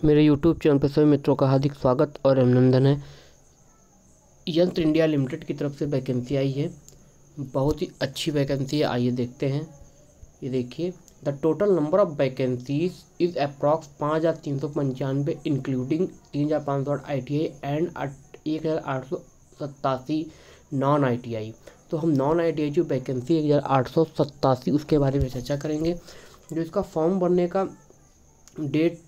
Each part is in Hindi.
मेरे यूट्यूब चैनल पर सभी मित्रों का हार्दिक स्वागत और अभिनंदन है। यंत्र इंडिया लिमिटेड की तरफ़ से वैकेंसी आई है। बहुत ही अच्छी वैकेंसी है। आइए देखते हैं। ये देखिए, the total number of vacancies is approx पाँच हज़ार तीन सौ पंचानवे, इंक्लूडिंग तीन हज़ार पाँच सौ आई टी आई एंड एक हज़ार आठ सौ सत्तासी नॉन आई टी आई तो हम नॉन आई टी आई जो वैकेंसी एक हज़ार आठ सौ सत्तासी, उसके बारे में चर्चा करेंगे। जो इसका फॉर्म भरने का डेट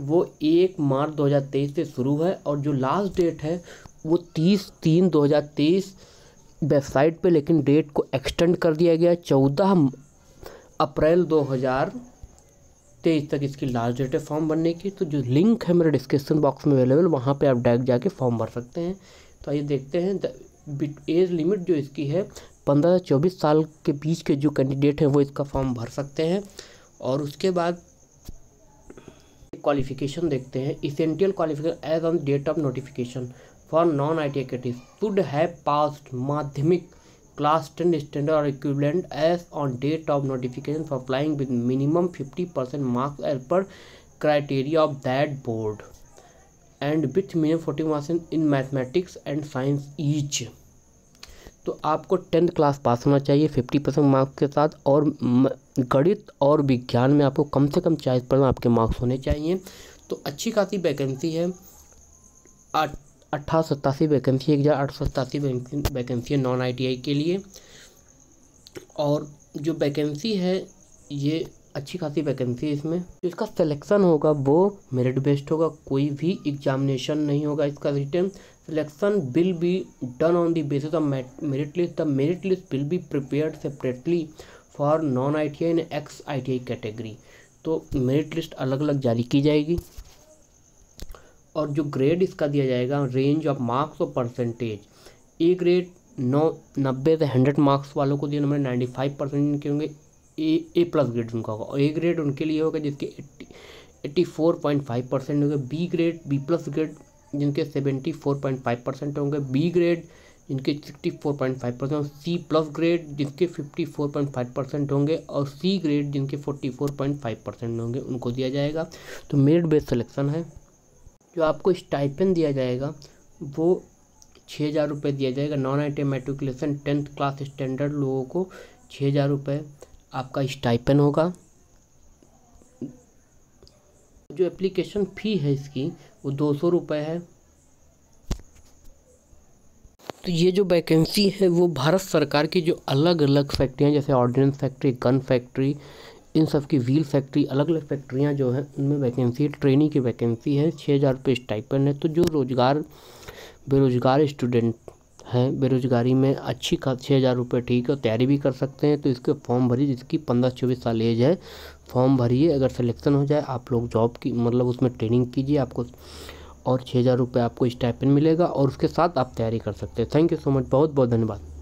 वो एक मार्च 2023 से शुरू है और जो लास्ट डेट है, वो तीस तीन 2023 वेबसाइट पे, लेकिन डेट को एक्सटेंड कर दिया गया चौदह अप्रैल 2023 तक इसकी लास्ट डेट है फॉर्म भरने की। तो जो लिंक है मेरे डिस्क्रिप्शन बॉक्स में अवेलेबल वहाँ पे आप डायरेक्ट जाके फॉर्म भर सकते हैं। तो आइए देखते हैं एज लिमिट जो इसकी है, पंद्रह से चौबीस साल के बीच के जो कैंडिडेट हैं, वो इसका फॉर्म भर सकते हैं। और उसके बाद क्वालिफिकेशन देखते हैं। Essential qualification as on date of notification for non I T category should have passed माध्यमिक क्लास टेन स्टैंडर्ड और equivalent as on date of notification for applying with minimum fifty percent marks as per criteria of that board and with minimum forty marks in mathematics and science each तो आपको टेंथ क्लास पास होना चाहिए, फिफ्टी परसेंट मार्क्स के साथ और गणित और विज्ञान में आपको कम से कम चालीस परसेंट आपके मार्क्स होने चाहिए। तो अच्छी खासी वैकेंसी है। अट्ठारह सत्तासी वैकेंसी, एक हज़ार आठ सौ सतासी वैकेंसी है नॉन आईटीआई के लिए। और जो वैकेंसी है, ये अच्छी खासी वैकेंसी है इसमें। तो इसका सिलेक्शन होगा वो मेरिट बेस्ड होगा, कोई भी एग्जामिनेशन नहीं होगा इसका written selection will be done on the basis of merit list the merit list will be prepared separately for non I T I and X I T I category तो मेरिट लिस्ट अलग अलग जारी की जाएगी। और जो ग्रेड इसका दिया जाएगा रेंज ऑफ़ मार्क्स और परसेंटेज ए ग्रेड नौ, नब्बे से हंड्रेड मार्क्स वालों को दिया नंबर नाइन्टी फाइव परसेंट इनके होंगे। ए ए प्लस ग्रेड उनका होगा। और ए ग्रेड उनके लिए होगा जिसके eighty eighty four point five percent होंगे। B grade B plus grade जिनके seventy four point five percent होंगे। बी ग्रेड जिनके sixty four point five percent C plus grade जिनके fifty four point five percent होंगे और सी ग्रेड जिनके forty four point five percent होंगे, उनको दिया जाएगा। तो मेरिट बेस्ड सिलेक्शन है। जो आपको स्टाइपन दिया जाएगा, वो छः हज़ार रुपये दिया जाएगा। Non I T matriculation tenth class standard लोगों को छः हज़ार रुपये आपका स्टाइपन होगा। जो एप्लीकेशन फ़ी है इसकी, वो दो सौ रुपये है। तो ये जो वैकेंसी है, वो भारत सरकार की जो अलग अलग फैक्ट्रियाँ जैसे ऑर्डिनेंस फैक्ट्री गन फैक्ट्री इन सब की व्हील फैक्ट्री अलग अलग फैक्ट्रियाँ जो हैं, उनमें वैकेंसी ट्रेनिंग की वैकेंसी है छः हज़ार रुपये स्टाइपन है। तो जो रोज़गार, बेरोज़गार स्टूडेंट हैं, बेरोज़गारी में अच्छी खास छः हज़ार रुपये ठीक है तैयारी भी कर सकते हैं तो इसके फॉर्म भरिए, जिसकी पंद्रह चौबीस साल एज है, फॉर्म भरिए, अगर सिलेक्शन हो जाए, आप लोग जॉब की मतलब उसमें ट्रेनिंग कीजिए, आपको और छः हज़ार रुपये आपको स्टाइपन मिलेगा, और उसके साथ आप तैयारी कर सकते हैं। थैंक यू सो मच बहुत बहुत धन्यवाद।